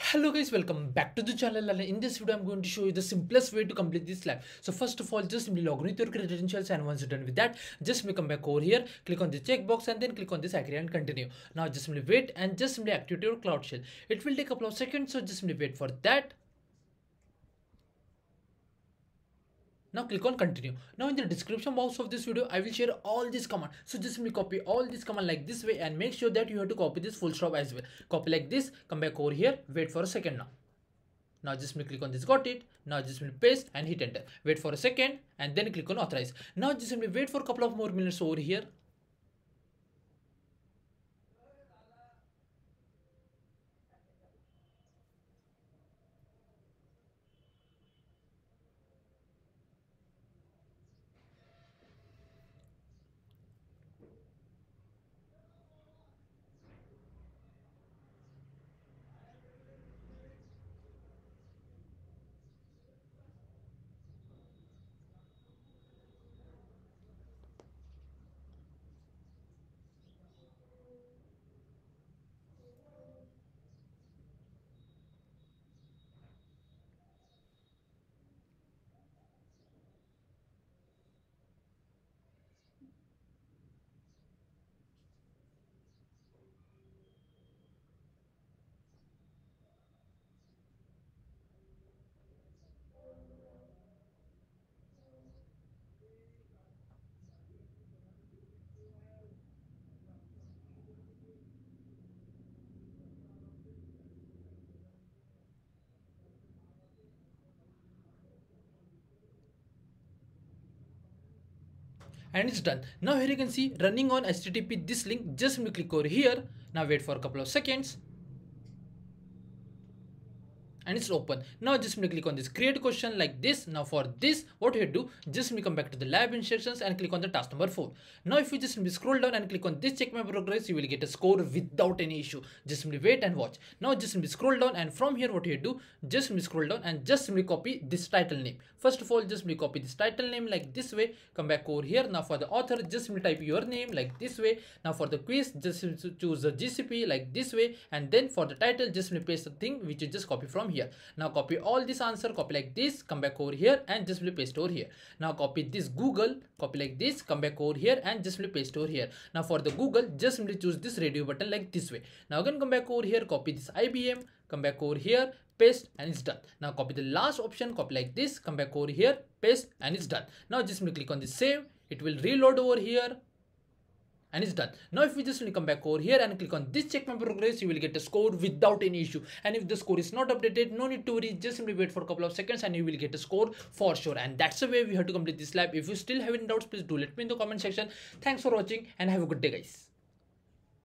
Hello guys, welcome back to the channel and in this video I'm going to show you the simplest way to complete this lab. So first of all, just simply log in with your credentials and once you're done with that, just simply come back over here, click on the checkbox and then click on this agree and continue. Now just simply wait and just simply activate your Cloud Shell. It will take a couple of seconds, so just simply wait for that. Now click on continue. Now in the description box of this video i will share all this command. So just simply copy all this command like this way and make sure that you have to copy this full stop as well. Copy like this come back over here wait for a second now. Now just click on this got it. Now just paste and hit enter. Wait for a second and then click on authorize. Now just simply wait for a couple of more minutes over here and it's done. Now here you can see running on http this link. Just click over here. Now wait for a couple of seconds and it's open now just simply click on this create question like this now for this what you do just simply come back to the lab instructions and click on the task number four now if you just simply scroll down and click on this check my progress you will get a score without any issue just simply wait and watch now just simply scroll down and from here what you do just simply scroll down and just simply copy this title name first of all just simply copy this title name like this way come back over here now for the author just simply type your name like this way now for the quiz just choose the gcp like this way and then for the title just simply paste the thing which you just copy from here here. Now copy all this answer copy like this come back over here and just simply paste over here. Now copy this google copy like this come back over here and just simply paste over here. Now for the google just simply choose this radio button like this way. Now again come back over here copy this ibm come back over here paste and it's done. Now copy the last option copy like this come back over here paste and it's done. Now just simply click on the save. It will reload over here and it's done. Now if we just come back over here and click on this check my progress you will get a score without any issue. And if the score is not updated no need to worry. Just simply wait for a couple of seconds and you will get a score for sure. And that's the way we have to complete this lab if you still have any doubts please do let me in the comment section. Thanks for watching and have a good day guys